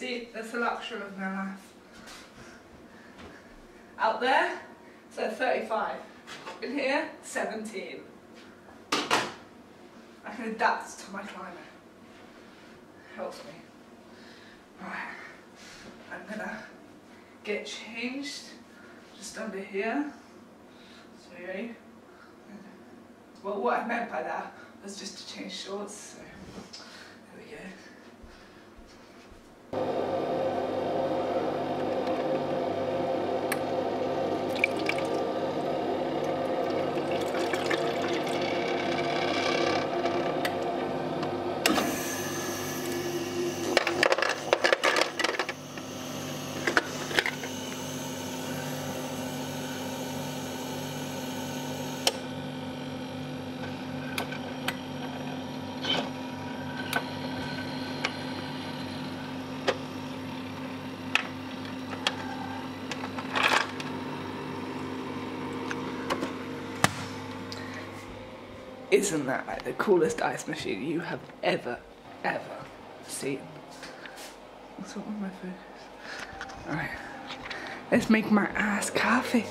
See, that's the luxury of my life. Out there, so 35. In here, 17. I can adapt to my climate. Helps me. Right. I'm gonna get changed just under here. So you ready? Well, what I meant by that was just to change shorts. So there we go. Isn't that like the coolest ice machine you have ever, ever seen? What's up with my focus? Alright, let's make my ass coffee.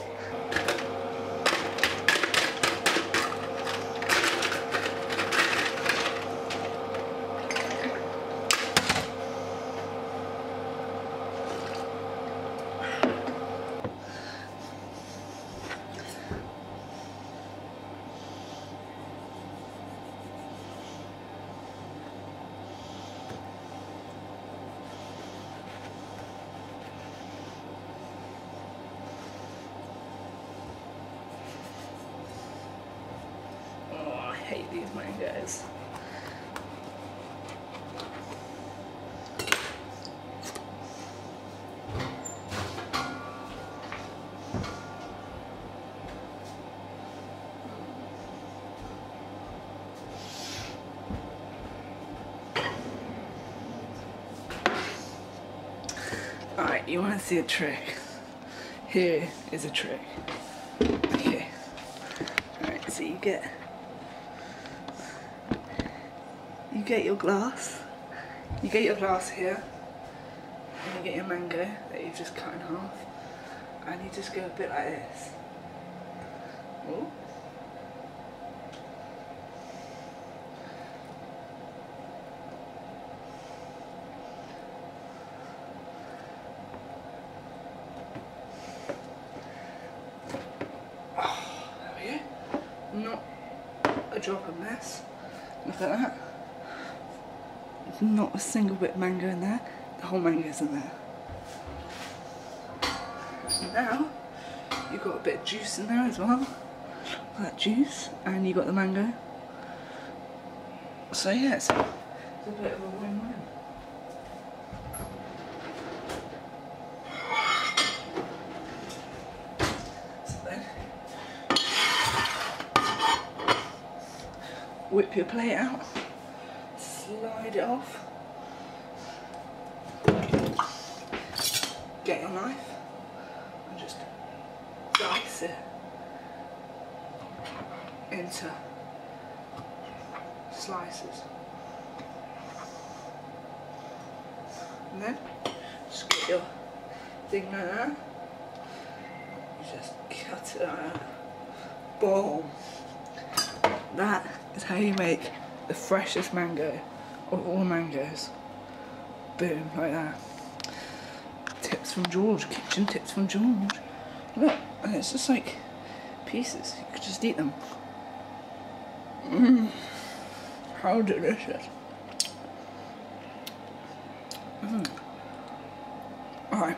Oh, I hate these mangoes. Alright, you want to see a trick? Here is a trick. Okay. Alright, so you get you get your glass, you get your glass here, and you get your mango that you've just cut in half, and you just go a bit like this. Ooh. Oh. Not a drop of mess. Look at that. Not a single bit of mango in there. The whole mango's in there. And now, you've got a bit of juice in there as well. That juice, and you've got the mango. So yeah, it's a bit of a win-win. Whip your plate out, slide it off, get your knife, and just dice it into slices. And then just get your thing like that. You just cut it out. Boom. That is how you make the freshest mango of all mangoes. Boom, like that. Tips from George, kitchen tips from George. Look, and it's just like pieces. You could just eat them. Mmm. How delicious. Mmm. Alright,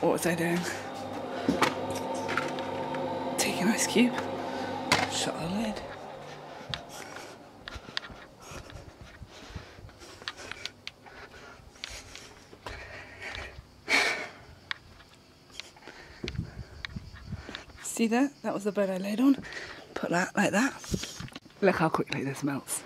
What was I doing? Taking ice cube. Shut the lid. See there? That was the bed I laid on. Put that like that. Look how quickly this melts.